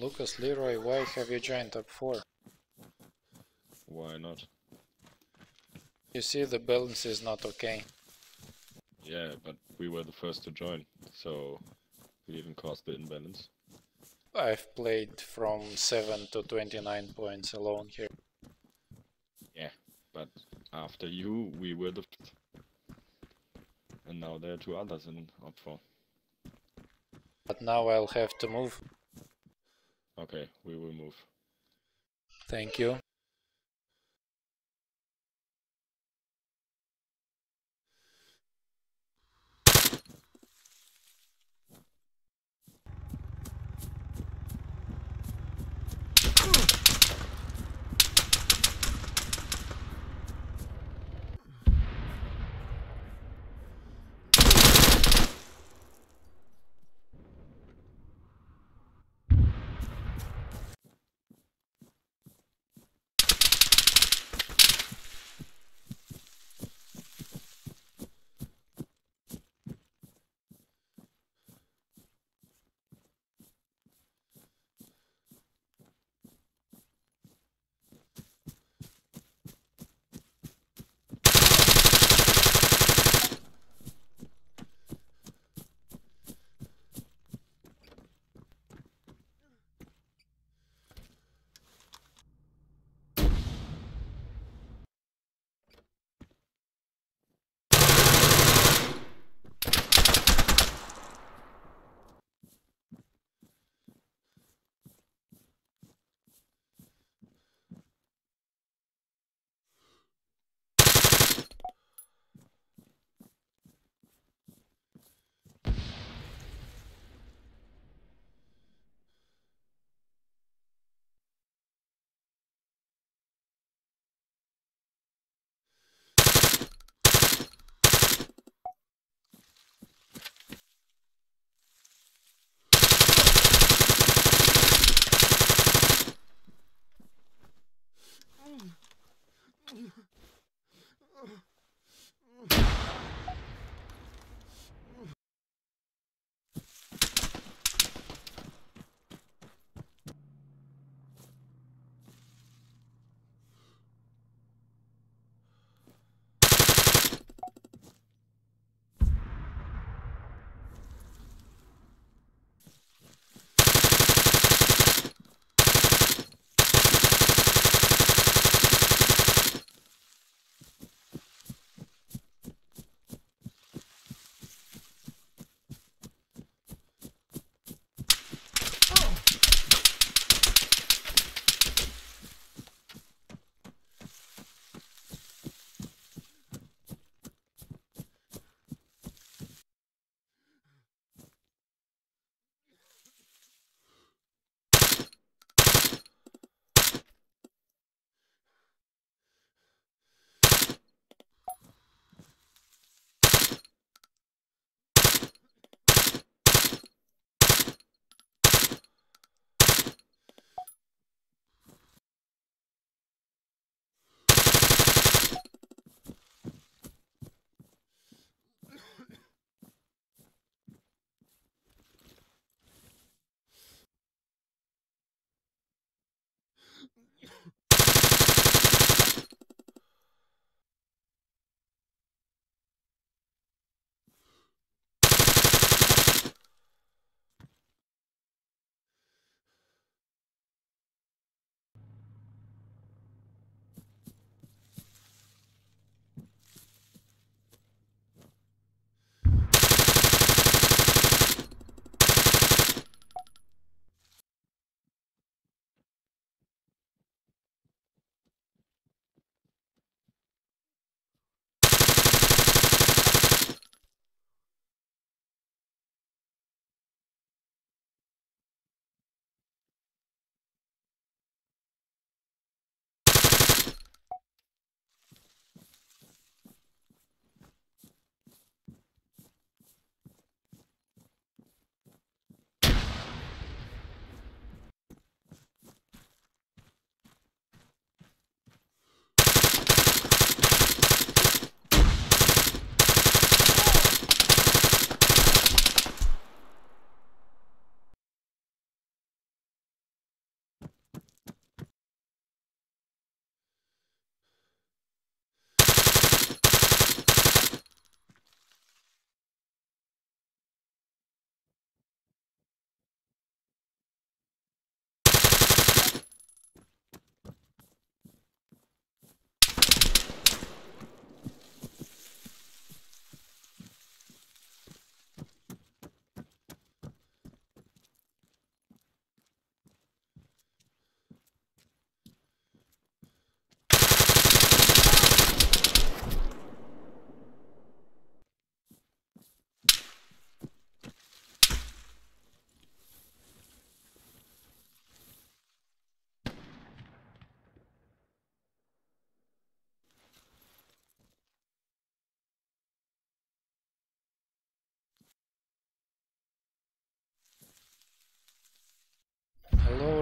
Lucas Leroy, why have you joined top 4? Why not? You see the balance is not okay. Yeah, but we were the first to join, so we even caused cause the imbalance. I've played from 7 to 29 points alone here. Yeah, but after you, we were the. And now there are two others in up four. But now I'll have to move. Okay, we will move. Thank you.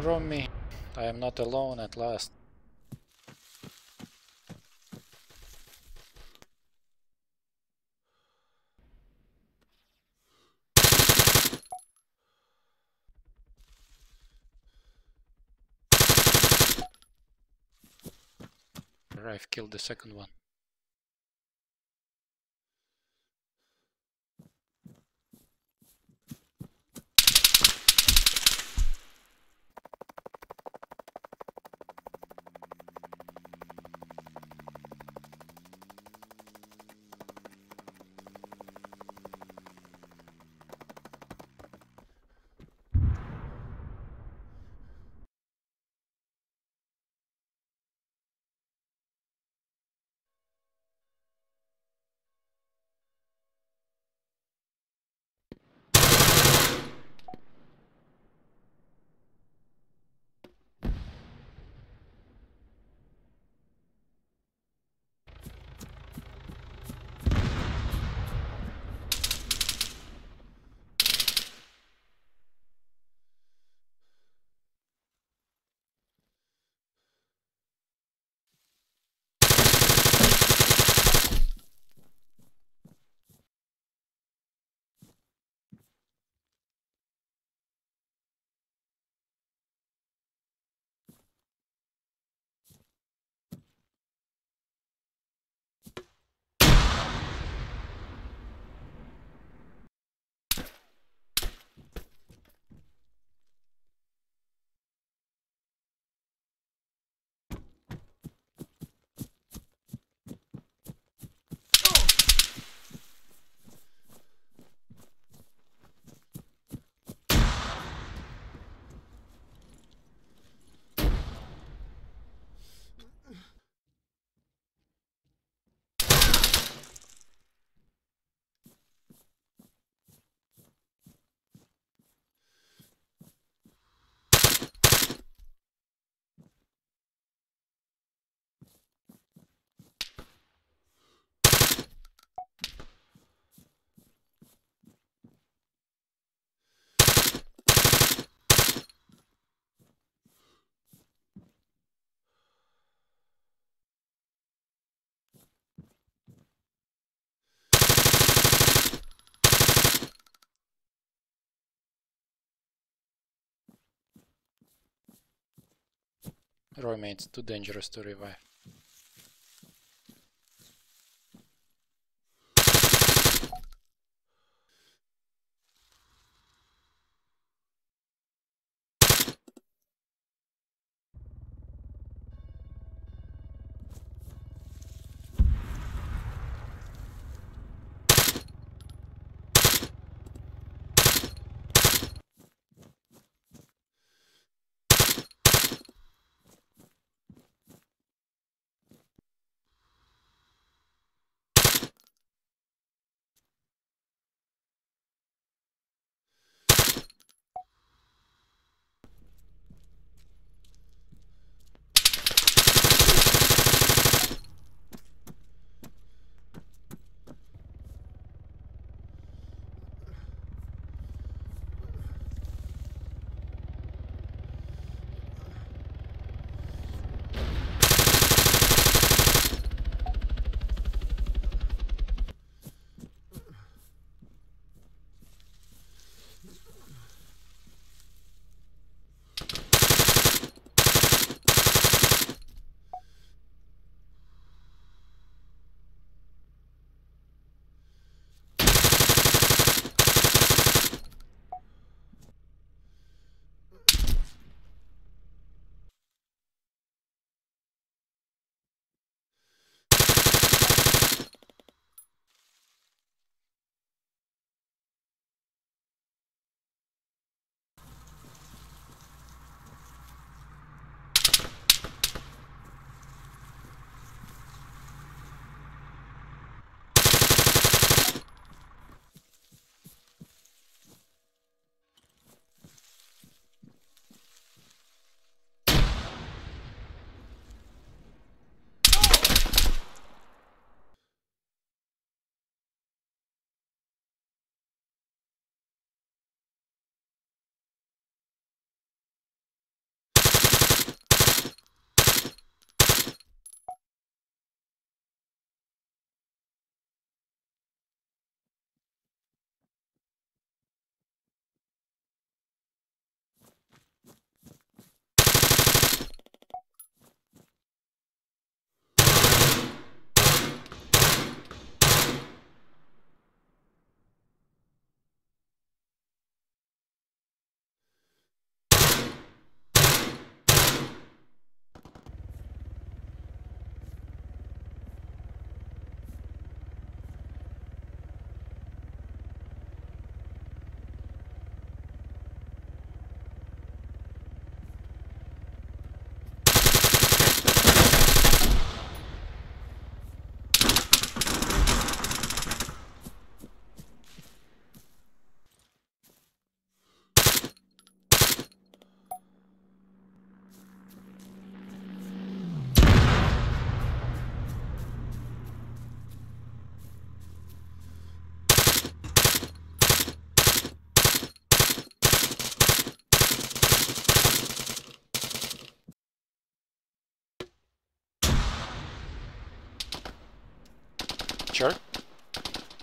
From me. I am not alone at last. I've killed the second one. Roommate's too dangerous to revive.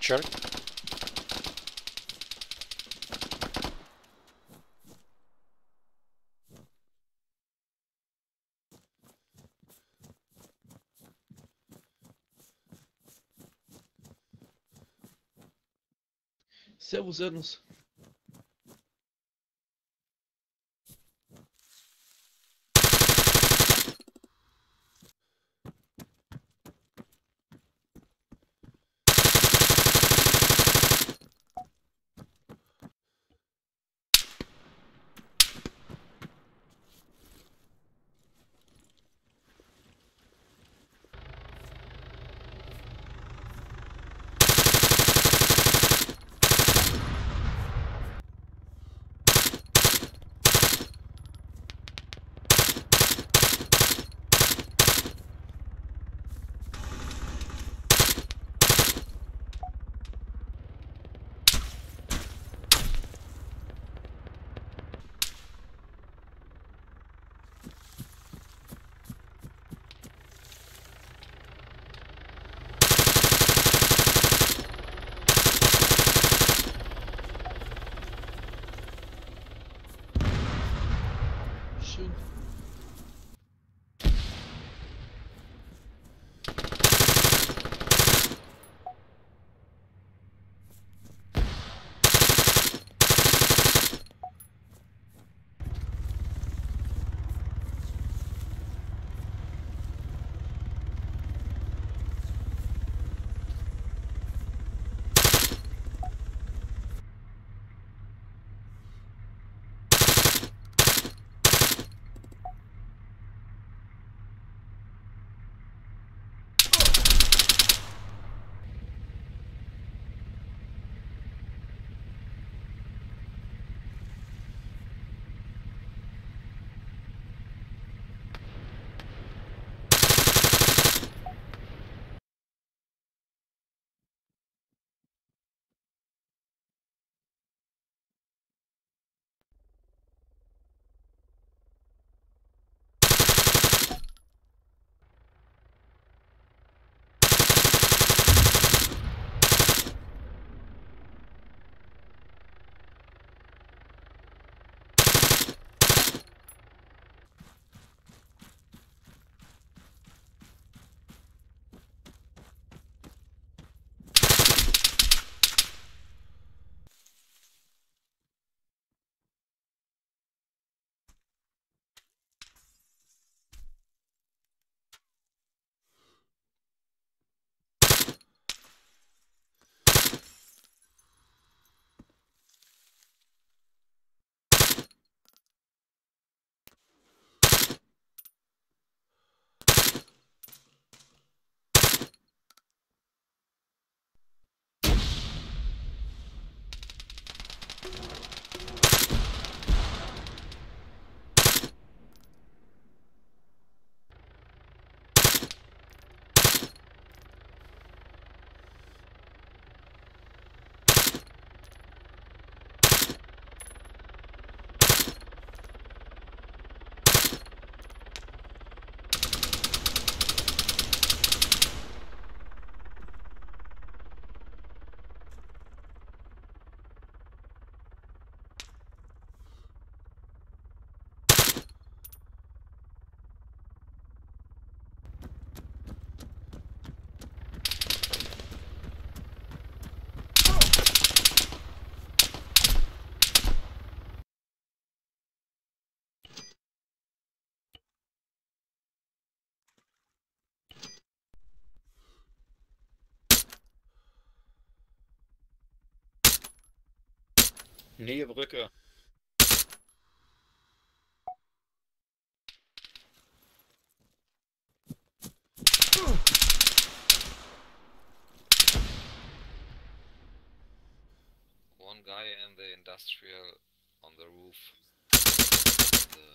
picture. Seus anos. Schön. Nähe Brücke. One guy in the industrial on the roof. The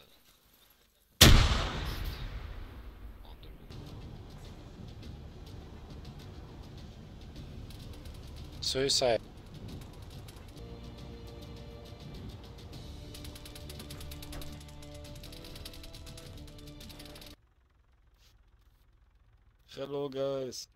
on the roof. Suicide. Guys.